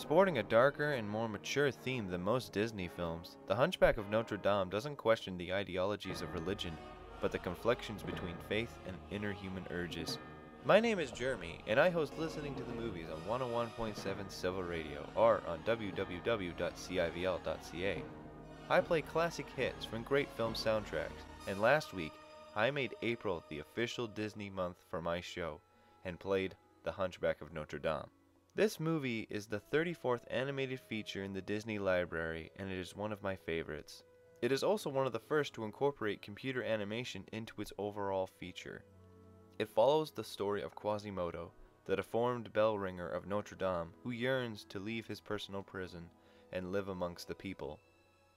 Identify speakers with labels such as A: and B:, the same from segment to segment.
A: Sporting a darker and more mature theme than most Disney films, The Hunchback of Notre Dame doesn't question the ideologies of religion, but the conflictions between faith and inner human urges. My name is Jeremy, and I host Listening to the Movies on 101.7 Civil Radio or on www.civl.ca. I play classic hits from great film soundtracks, and last week I made April the official Disney month for my show and played The Hunchback of Notre Dame. This movie is the 34th animated feature in the Disney library and it is one of my favorites. It is also one of the first to incorporate computer animation into its overall feature. It follows the story of Quasimodo, the deformed bell ringer of Notre Dame who yearns to leave his personal prison and live amongst the people.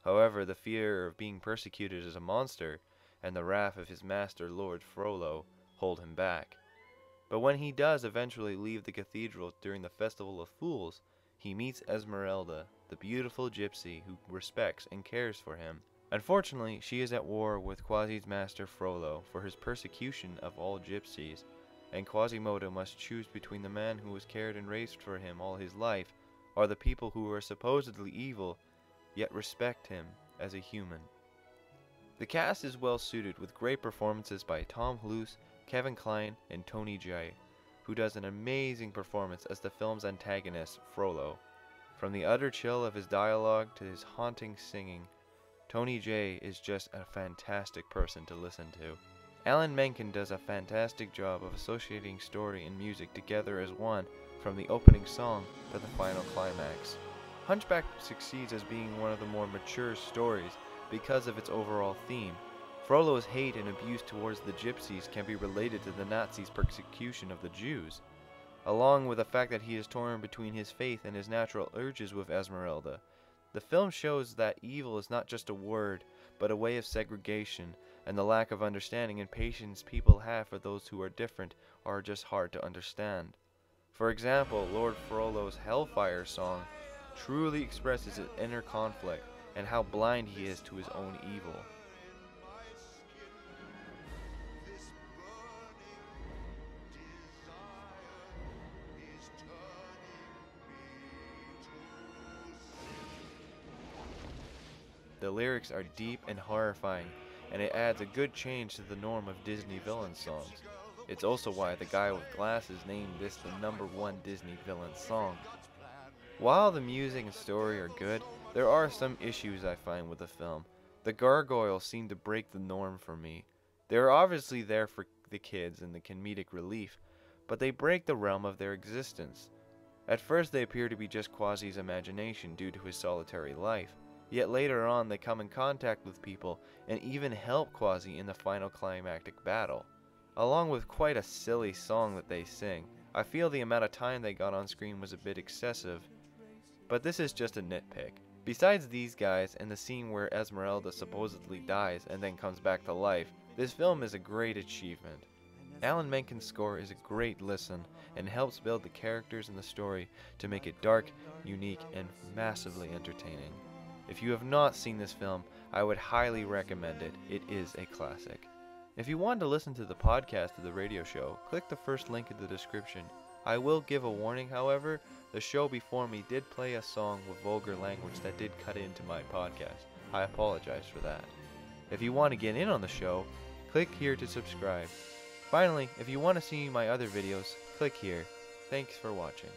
A: However, the fear of being persecuted as a monster and the wrath of his master Lord Frollo hold him back. But when he does eventually leave the cathedral during the Festival of Fools, he meets Esmeralda, the beautiful gypsy who respects and cares for him. Unfortunately, she is at war with Quasi's master Frollo for his persecution of all gypsies, and Quasimodo must choose between the man who was cared and raised for him all his life, or the people who are supposedly evil, yet respect him as a human. The cast is well suited with great performances by Tom Hulce, Kevin Kline, and Tony Jay, who does an amazing performance as the film's antagonist, Frollo. From the utter chill of his dialogue to his haunting singing, Tony Jay is just a fantastic person to listen to. Alan Menken does a fantastic job of associating story and music together as one from the opening song to the final climax. Hunchback succeeds as being one of the more mature stories because of its overall theme, Frollo's hate and abuse towards the gypsies can be related to the Nazis' persecution of the Jews, along with the fact that he is torn between his faith and his natural urges with Esmeralda. The film shows that evil is not just a word, but a way of segregation, and the lack of understanding and patience people have for those who are different are just hard to understand. For example, Lord Frollo's Hellfire song truly expresses his inner conflict and how blind he is to his own evil. The lyrics are deep and horrifying, and it adds a good change to the norm of Disney villain songs. It's also why the guy with glasses named this the number one Disney villain song. While the music and story are good, there are some issues I find with the film. The gargoyles seem to break the norm for me. They are obviously there for the kids and the comedic relief, but they break the realm of their existence. At first they appear to be just Quasi's imagination due to his solitary life, Yet later on, they come in contact with people and even help Quasi in the final climactic battle. Along with quite a silly song that they sing, I feel the amount of time they got on screen was a bit excessive. But this is just a nitpick. Besides these guys and the scene where Esmeralda supposedly dies and then comes back to life, this film is a great achievement. Alan Menken's score is a great listen and helps build the characters and the story to make it dark, unique, and massively entertaining. If you have not seen this film, I would highly recommend it. It is a classic. If you want to listen to the podcast of the radio show, click the first link in the description. I will give a warning, however, the show before me did play a song with vulgar language that did cut into my podcast. I apologize for that. If you want to get in on the show, click here to subscribe. Finally, if you want to see my other videos, click here. Thanks for watching.